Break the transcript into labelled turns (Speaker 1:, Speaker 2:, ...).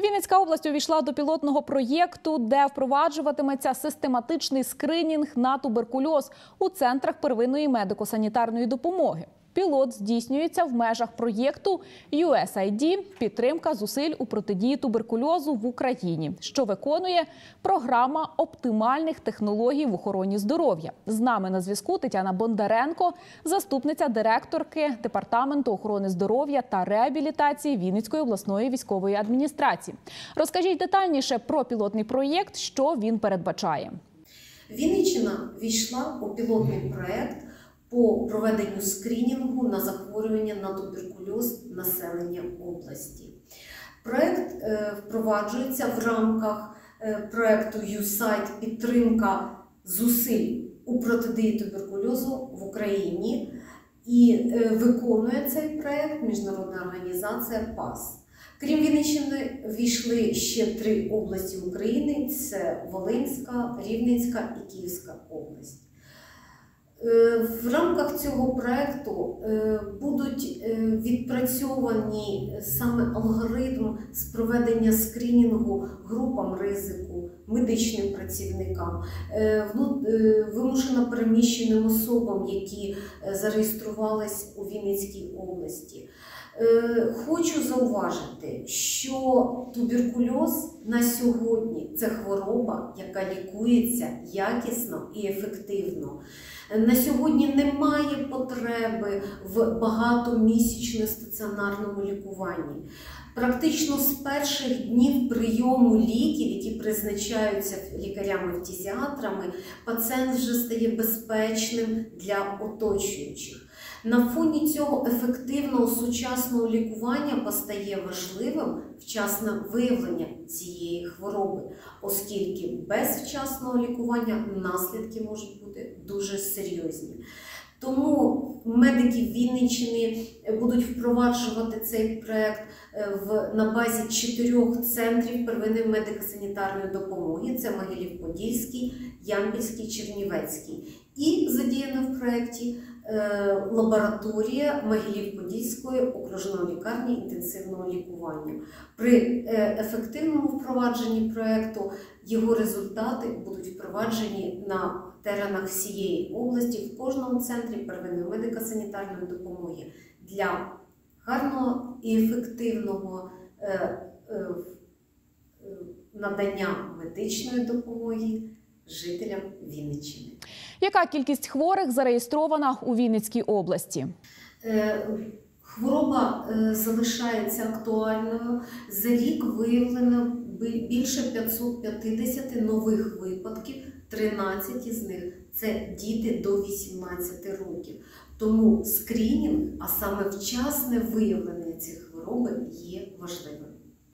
Speaker 1: Вінницька область увійшла до пілотного проєкту, де впроваджуватиметься систематичний скринінг на туберкульоз у центрах первинної медико-санітарної допомоги. Пілот здійснюється в межах проєкту USAID підтримка зусиль у протидії туберкульозу в Україні, що виконує програма оптимальних технологій в охороні здоров'я. З нами на зв'язку Тетяна Бондаренко, заступниця директорки департаменту охорони здоров'я та реабілітації Вінницької обласної військової адміністрації. Розкажіть детальніше про пілотний проєкт, що він передбачає.
Speaker 2: Вінниччина війшла у пілотний проект по проведенню скрінінгу на захворювання на туберкульоз населення області. Проект е, впроваджується в рамках е, проекту USAID підтримка зусиль у протидії туберкульозу в Україні і е, виконує цей проект міжнародна організація ПАС. Крім Вінниччини, війшли ще три області України: це Волинська, Рівненська і Київська область. В рамках цього проекту е, будуть е, відпрацьовані саме алгоритм з проведення скрінінгу групам ризику, медичним працівникам, е, е, вимушено переміщеним особам, які зареєструвались у Вінницькій області. Хочу зауважити, що туберкульоз на сьогодні це хвороба, яка лікується якісно і ефективно. На сьогодні немає потреби в багатомісячно стаціонарному лікуванні. Практично з перших днів прийому ліків, які призначаються лікарями-фтізіатрами, пацієнт вже стає безпечним для оточуючих. На фоні цього ефективного сучасного лікування постає важливим вчасне виявлення цієї хвороби, оскільки без вчасного лікування наслідки можуть бути дуже серйозні. Тому медики Вінниччини будуть впроваджувати цей проект е, в, на базі чотирьох центрів первинної медико-санітарної допомоги: це Могилів-Подільський, Ямпільський, Чернівецький. І задіяна в проєкті лабораторія Могилів-Подільської окружної лікарні інтенсивного лікування. При е, ефективному впровадженні проєкту його результати будуть впроваджені на теренах всієї області в кожному центрі первинної медико-санітарної допомоги для гарного і ефективного е, е, е, надання медичної допомоги жителям Вінниччини.
Speaker 1: Яка кількість хворих зареєстрована у Вінницькій області?
Speaker 2: Е, Хвороба е, залишається актуальною. За рік виявлено бі- більше 550 нових випадків, 13 із них це діти до 18 років. Тому скринінг, а саме вчасне виявлення цих хвороби є важливим.